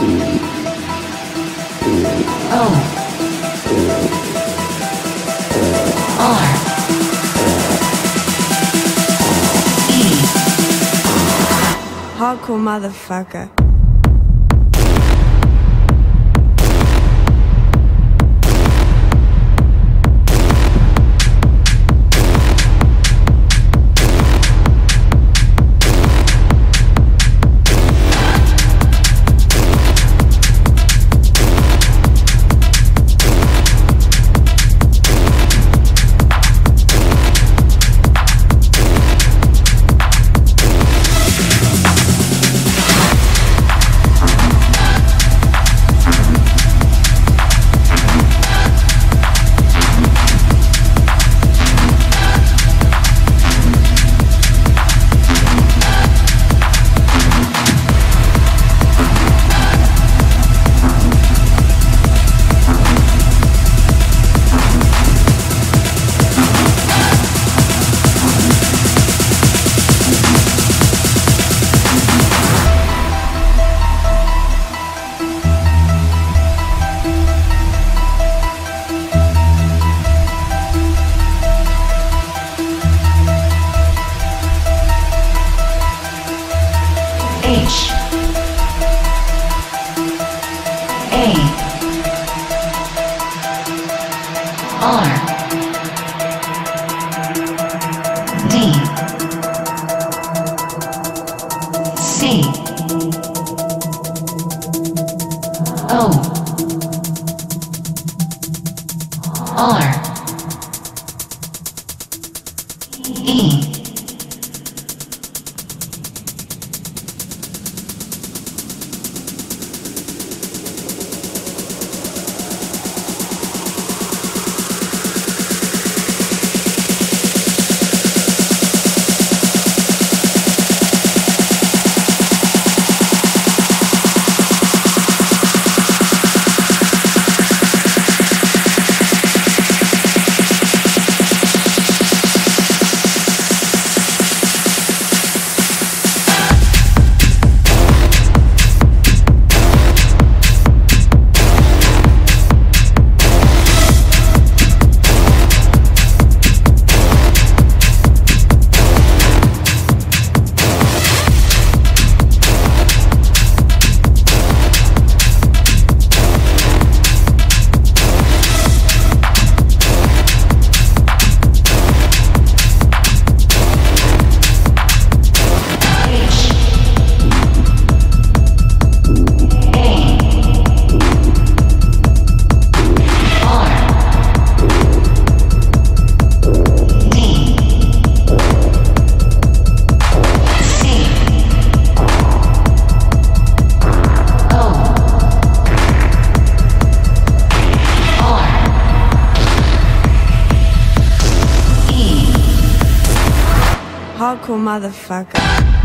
Oh. Oh. Oh. Hardcore motherfucker. E Motherfucker.